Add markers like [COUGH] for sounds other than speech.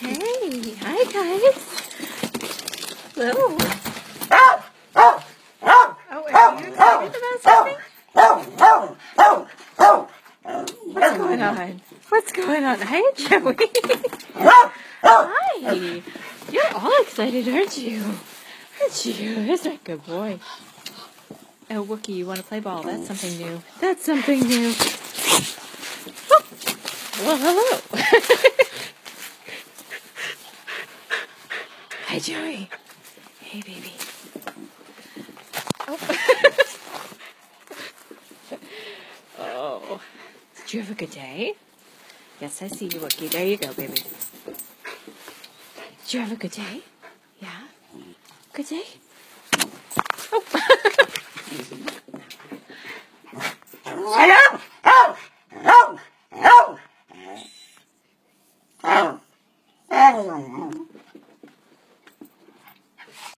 Hey, hi guys. Hello. Oh? What's going on? What's going on? Hi, Joey. Hi. You're all excited, aren't you? Aren't you? That's a good boy. Oh, Wookie, you want to play ball? That's something new. That's something new. Oh. Well, hello. [LAUGHS] Hi, Joey. Hey, baby. Oh. [LAUGHS] oh. Did you have a good day? Yes, I see you, Wookie. There you go, baby. Did you have a good day? Yeah? Good day? Oh. [LAUGHS] [LAUGHS]